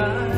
goodbye.